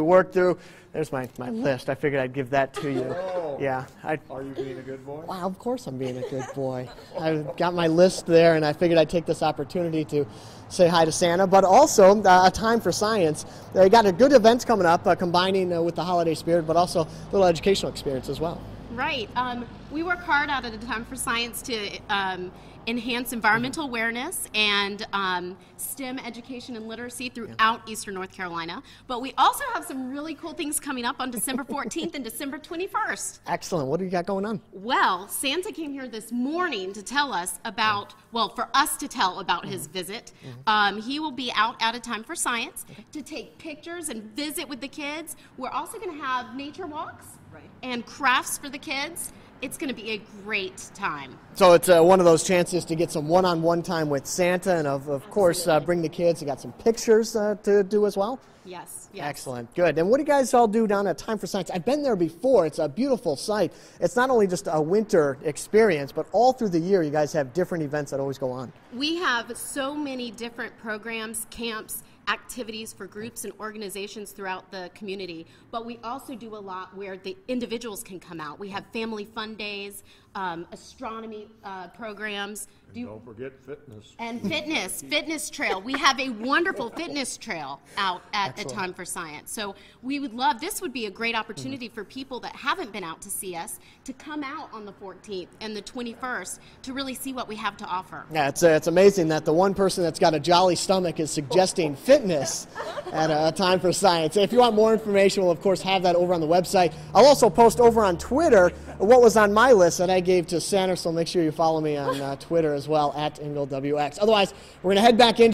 we worked through. There's my, my list. I figured I'd give that to you. Oh. Yeah. I, Are you being a good boy? wow, of course I'm being a good boy. I've got my list there, and I figured I'd take this opportunity to say hi to Santa, but also uh, a time for science. They got a good events coming up, uh, combining uh, with the holiday spirit, but also a little educational experience as well. Right. Um, we work hard out at a time for science to um, enhance environmental awareness and um, STEM education and literacy throughout Eastern North Carolina. But we also have some really cool things coming up on December 14th and December 21st. Excellent. What do you got going on? Well, Santa came here this morning to tell us about, well, for us to tell about his visit. Um, he will be out at a time for science to take pictures and visit with the kids. We're also going to have nature walks and crafts for the kids. It's going to be a great time. So it's uh, one of those chances to get some one-on-one time with Santa, and of, of course uh, bring the kids. You got some pictures uh, to do as well. Yes, yes. Excellent, good. And what do you guys all do down at Time for Science? I've been there before. It's a beautiful site. It's not only just a winter experience, but all through the year, you guys have different events that always go on. We have so many different programs, camps, activities for groups and organizations throughout the community. But we also do a lot where the individuals can come out. We have family fun days, um, astronomy uh, programs. Do Don't forget fitness. and fitness, fitness trail. We have a wonderful fitness trail out at a time for science. So we would love this would be a great opportunity for people that haven't been out to see us to come out on the 14th and the 21st to really see what we have to offer. Yeah, it's, uh, it's amazing that the one person that's got a jolly stomach is suggesting fitness at a time for science. If you want more information, we'll of course have that over on the website. I'll also post over on Twitter what was on my list that I gave to Santa, so make sure you follow me on uh, Twitter as well at IngleWX. Otherwise, we're going to head back in.